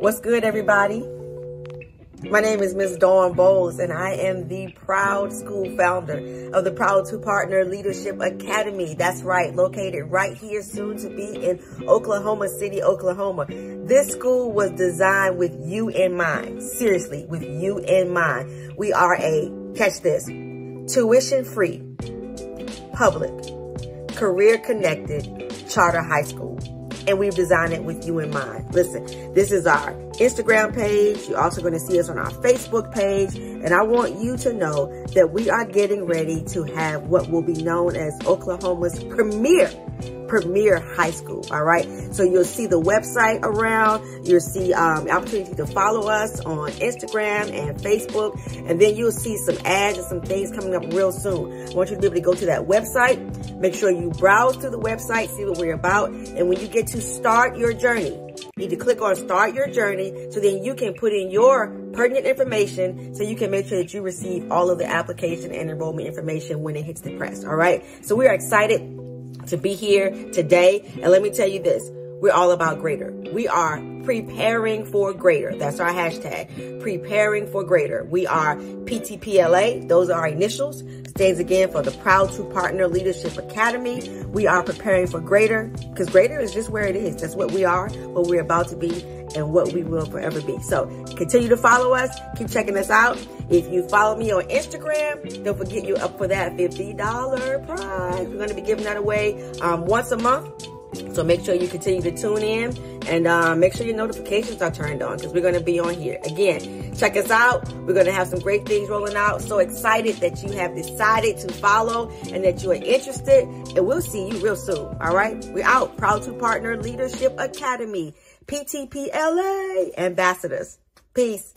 What's good, everybody? My name is Ms. Dawn Bowles, and I am the proud school founder of the Proud to Partner Leadership Academy. That's right, located right here, soon to be in Oklahoma City, Oklahoma. This school was designed with you in mind. Seriously, with you in mind. We are a, catch this, tuition free, public, career connected charter high school and we've designed it with you in mind. Listen, this is our Instagram page. You're also going to see us on our Facebook page. And I want you to know that we are getting ready to have what will be known as Oklahoma's premier premier high school. All right. So you'll see the website around. You'll see um, opportunity to follow us on Instagram and Facebook. And then you'll see some ads and some things coming up real soon. I want you to be able to go to that website. Make sure you browse through the website, see what we're about. And when you get to start your journey, you need to click on start your journey so then you can put in your pertinent information so you can make sure that you receive all of the application and enrollment information when it hits the press. All right. So we are excited to be here today. And let me tell you this, we're all about greater. We are preparing for greater. That's our hashtag, preparing for greater. We are PTPLA. Those are our initials. Stands again for the Proud to Partner Leadership Academy. We are preparing for greater because greater is just where it is. That's what we are, what we're about to be, and what we will forever be. So continue to follow us. Keep checking us out. If you follow me on Instagram, don't forget you're up for that $50 prize. We're going to be giving that away um, once a month. So make sure you continue to tune in and uh, make sure your notifications are turned on because we're going to be on here. Again, check us out. We're going to have some great things rolling out. So excited that you have decided to follow and that you are interested. And we'll see you real soon. All right. We're out. Proud to Partner Leadership Academy. PTPLA ambassadors. Peace.